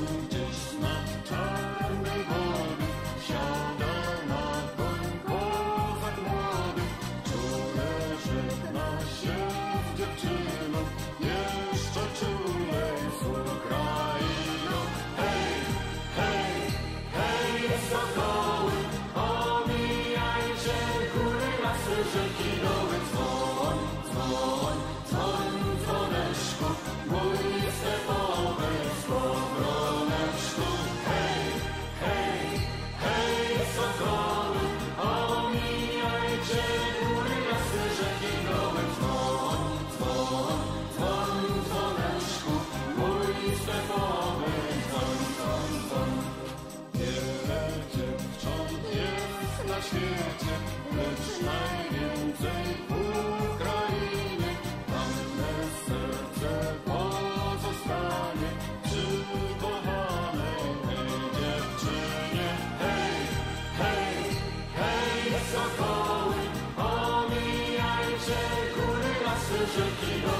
Tam gdzieś rzeki, doły.